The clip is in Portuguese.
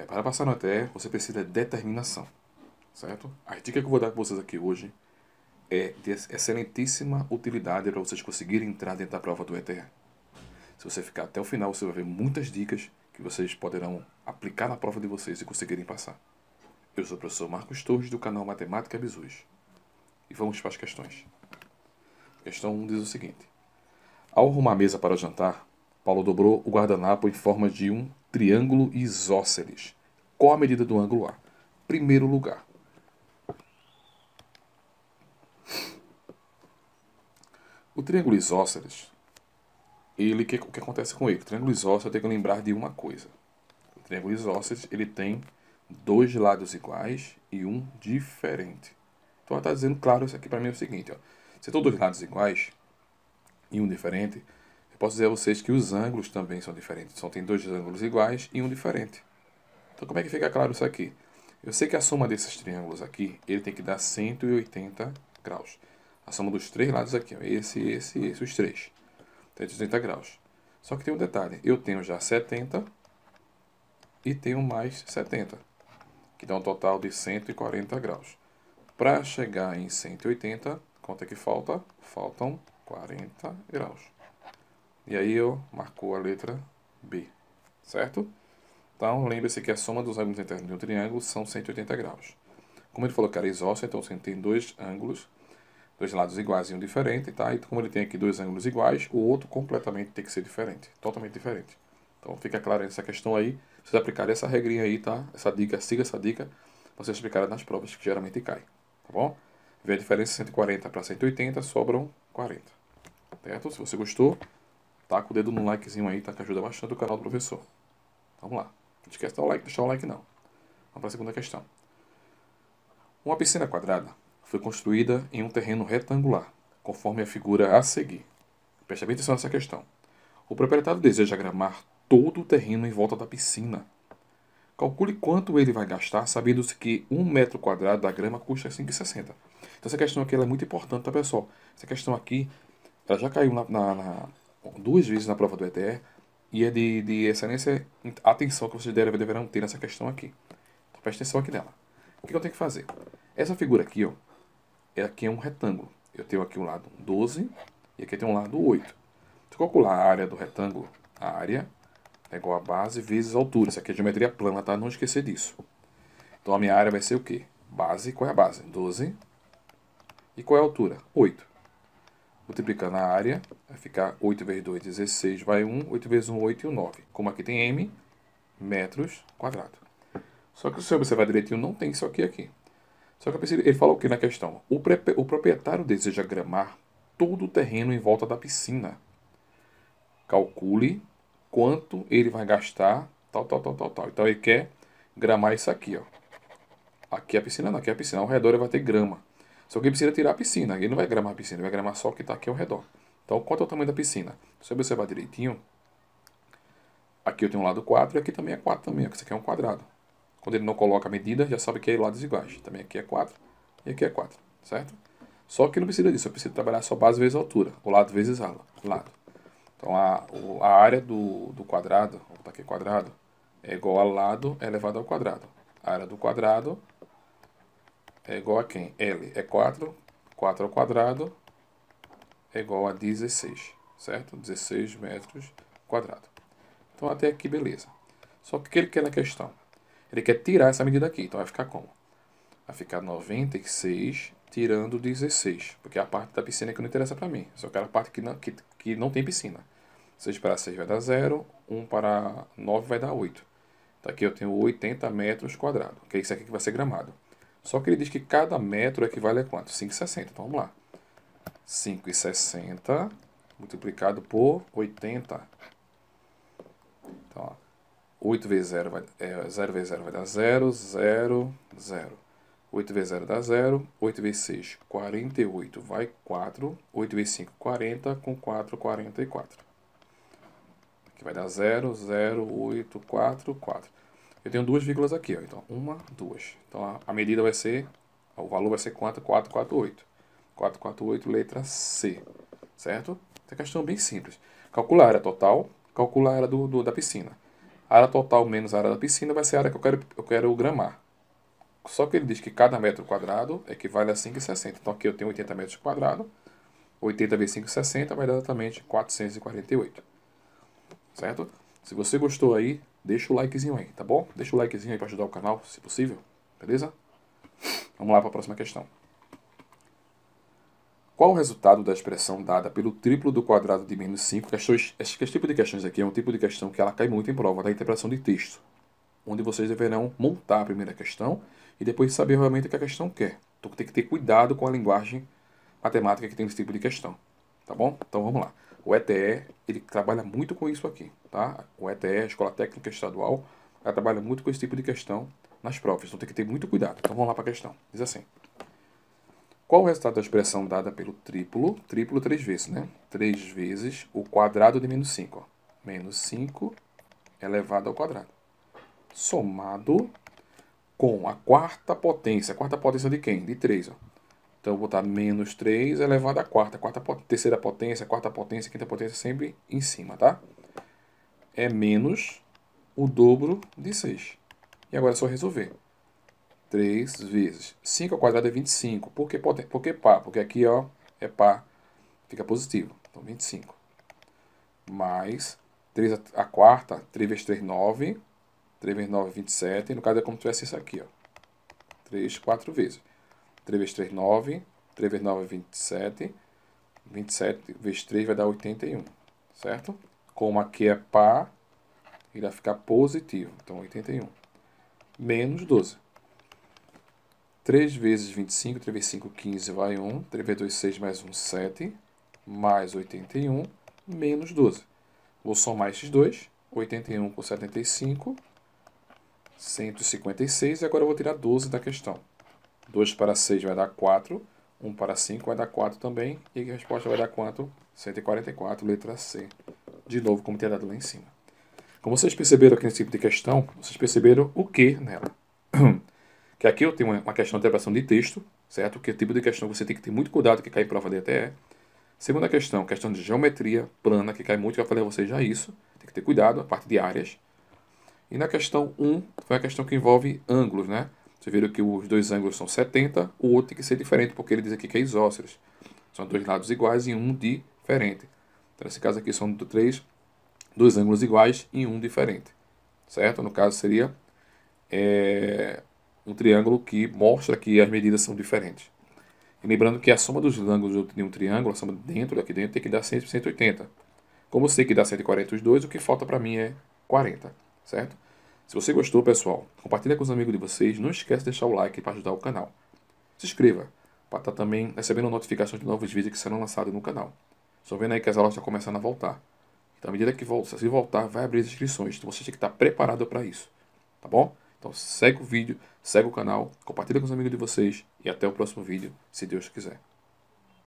É, para passar no ETE, você precisa de determinação, certo? A dica que eu vou dar para vocês aqui hoje é de excelentíssima utilidade para vocês conseguirem entrar dentro da prova do ETE. Se você ficar até o final, você vai ver muitas dicas que vocês poderão aplicar na prova de vocês e conseguirem passar. Eu sou o professor Marcos Torres, do canal Matemática Bizus. E vamos para as questões. questão 1 diz o seguinte. Ao arrumar a mesa para o jantar, Paulo dobrou o guardanapo em forma de um triângulo isósceles. Qual a medida do ângulo A? Primeiro lugar. O triângulo isósceles, ele, o que acontece com ele? O triângulo isósceles tem que lembrar de uma coisa. O triângulo isósceles, ele tem dois lados iguais e um diferente. Então, está dizendo claro isso aqui para mim é o seguinte, ó. Se tem dois lados iguais e um diferente, eu posso dizer a vocês que os ângulos também são diferentes. Só tem dois ângulos iguais e um diferente. Então, como é que fica claro isso aqui? Eu sei que a soma desses triângulos aqui, ele tem que dar 180 graus. A soma dos três lados aqui, esse, esse e esse, os três. 180 graus. Só que tem um detalhe, eu tenho já 70 e tenho mais 70, que dá um total de 140 graus. Para chegar em 180, quanto é que falta? Faltam 40 graus. E aí eu marcou a letra B, certo? Então, lembre-se que a soma dos ângulos internos de um triângulo são 180 graus. Como ele falou que era isósceles, então você tem dois ângulos, dois lados iguais e um diferente, tá? E como ele tem aqui dois ângulos iguais, o outro completamente tem que ser diferente, totalmente diferente. Então, fica claro essa questão aí. Vocês aplicarem essa regrinha aí, tá? Essa dica, siga essa dica, vocês explicarem nas provas que geralmente cai, tá bom? Vê a diferença 140 para 180, sobram 40. Certo? Se você gostou, taca o dedo no likezinho aí, tá? Que ajuda bastante o canal do professor. Vamos lá. Não esquece de dar o like, deixar o like não. Vamos para a segunda questão. Uma piscina quadrada foi construída em um terreno retangular, conforme a figura a seguir. Preste atenção nessa questão. O proprietário deseja gramar todo o terreno em volta da piscina. Calcule quanto ele vai gastar, sabendo-se que um metro quadrado da grama custa 5,60. Então essa questão aqui é muito importante, tá pessoal? Essa questão aqui, ela já caiu na, na, na, duas vezes na prova do ETR, e é de, de excelência atenção que vocês deverão ter nessa questão aqui. Então, preste atenção aqui nela. O que eu tenho que fazer? Essa figura aqui, ó, é aqui é um retângulo. Eu tenho aqui um lado 12 e aqui tem um lado 8. Se eu calcular a área do retângulo, a área é igual a base vezes a altura. Isso aqui é geometria plana, tá? Não esquecer disso. Então a minha área vai ser o quê? Base, qual é a base? 12. E qual é a altura? 8. Multiplicando a área, vai ficar 8 vezes 2, 16, vai 1, 8 vezes 1, 8 e 1, 9. Como aqui tem M, metros quadrados. Só que se você observar direitinho, não tem isso aqui aqui. Só que ele falou o que na questão? O, o proprietário deseja gramar todo o terreno em volta da piscina. Calcule quanto ele vai gastar, tal, tal, tal, tal, tal. Então ele quer gramar isso aqui, ó. Aqui é a piscina, não, aqui é a piscina. Ao redor ele vai ter grama. Só que precisa tirar a piscina. Ele não vai gramar a piscina, ele vai gramar só o que está aqui ao redor. Então, quanto é o tamanho da piscina? Se você observar direitinho, aqui eu tenho um lado 4 e aqui também é 4 também. Aqui isso aqui é um quadrado. Quando ele não coloca a medida, já sabe que é lados iguais. Também aqui é 4 e aqui é 4, certo? Só que não precisa disso, eu preciso trabalhar só base vezes altura, o lado vezes ala, lado. Então a, a área do, do quadrado, vou botar aqui quadrado, é igual a lado elevado ao quadrado. A área do quadrado é igual a quem? L é 4, 4 ao quadrado é igual a 16, certo? 16 metros quadrados. Então até aqui beleza. Só que o que ele quer na questão? Ele quer tirar essa medida aqui, então vai ficar como? Vai ficar 96 tirando 16, porque é a parte da piscina que não interessa para mim. Só quero a parte que não, que, que não tem piscina. 6 para 6 vai dar 0, 1 para 9 vai dar 8. Então aqui eu tenho 80 metros quadrados, que é isso aqui que vai ser gramado. Só que ele diz que cada metro equivale a quanto? 5,60. Então vamos lá. 5,60 multiplicado por 80. Então, ó, 8 vezes 0 vai, é, 0 vezes 0 vai dar 0, 0, 0. 8 vezes 0 dá 0. 8 vezes 6, 48 vai 4. 8 vezes 5, 40. Com 4, 44. Aqui vai dar 0, 0, 8, 4, 4. Eu tenho duas vírgulas aqui, ó. Então, uma, duas. Então, a, a medida vai ser, o valor vai ser 4, 4, 4, 8. 4, 4, 8, letra C. Certo? Essa questão é bem simples. Calcular a área total, calcular a área do, do, da piscina. A área total menos a área da piscina vai ser a área que eu quero, eu quero gramar. Só que ele diz que cada metro quadrado equivale a 5,60. Então aqui eu tenho 80 metros quadrados. 80 vezes 5,60 vai dar exatamente 448. Certo? Se você gostou aí, deixa o likezinho aí, tá bom? Deixa o likezinho aí para ajudar o canal, se possível. Beleza? Vamos lá para a próxima questão. Qual o resultado da expressão dada pelo triplo do quadrado de menos 5? Questões, esse, esse tipo de questões aqui é um tipo de questão que ela cai muito em prova da interpretação de texto, onde vocês deverão montar a primeira questão e depois saber realmente o que a questão quer. Então tem que ter cuidado com a linguagem matemática que tem esse tipo de questão, tá bom? Então vamos lá. O ETE, ele trabalha muito com isso aqui, tá? O ETE, a Escola Técnica Estadual, ela trabalha muito com esse tipo de questão nas provas, então tem que ter muito cuidado. Então vamos lá para a questão. Diz assim: qual o resultado da expressão dada pelo triplo? Triplo três vezes, né? 3 vezes o quadrado de menos 5. Ó. Menos 5 elevado ao quadrado. Somado com a quarta potência. A quarta potência de quem? De 3. Ó. Então eu vou botar menos 3 elevado à quarta. quarta terceira potência, quarta potência, quinta potência sempre em cima, tá? É menos o dobro de 6. E agora é só resolver. 3 vezes 5 ao quadrado é 25. Por que, por que par? Porque aqui ó, é par, fica positivo. Então 25. Mais 3 a, quarta, 3 vezes 3, 9. 3 vezes 9, 27. E no caso é como se tivesse isso aqui. Ó. 3, 4 vezes. 3 vezes 3, 9. 3 vezes 9 é 27. 27 vezes 3 vai dar 81. Certo? Como aqui é par, ele vai ficar positivo. Então 81. Menos 12. 3 vezes 25, 3 vezes 5, 15, vai 1. 3 vezes 2, 6, mais 1, 7. Mais 81, menos 12. Vou somar esses dois. 81 com 75, 156. E agora eu vou tirar 12 da questão. 2 para 6 vai dar 4. 1 para 5 vai dar 4 também. E a resposta vai dar quanto? 144, letra C. De novo, como tinha dado lá em cima. Como vocês perceberam aqui nesse tipo de questão, vocês perceberam o que nela? que aqui eu tenho uma questão de interpretação de texto, certo? Que é o tipo de questão que você tem que ter muito cuidado que cai em prova de ETE. Segunda questão, questão de geometria plana, que cai muito, já falei a vocês já isso. Tem que ter cuidado, a parte de áreas. E na questão 1, foi a questão que envolve ângulos, né? Vocês viram que os dois ângulos são 70, o outro tem que ser diferente, porque ele diz aqui que é isósceles. São dois lados iguais e um diferente. Então, nesse caso aqui são três, dois ângulos iguais e um diferente. Certo? No caso seria é, um triângulo que mostra que as medidas são diferentes. E lembrando que a soma dos ângulos de um triângulo, a soma dentro daqui dentro, tem que dar 180. Como eu sei que dá 140 os dois, o que falta para mim é 40, certo? Se você gostou, pessoal, compartilha com os amigos de vocês. Não esquece de deixar o like para ajudar o canal. Se inscreva para estar tá também recebendo notificações de novos vídeos que serão lançados no canal. Estou vendo aí que as aulas estão começando a voltar. Então, à medida que volta, se voltar, vai abrir as inscrições. Então, você tem que estar preparado para isso. Tá bom? Então segue o vídeo, segue o canal, compartilha com os amigos de vocês e até o próximo vídeo, se Deus quiser.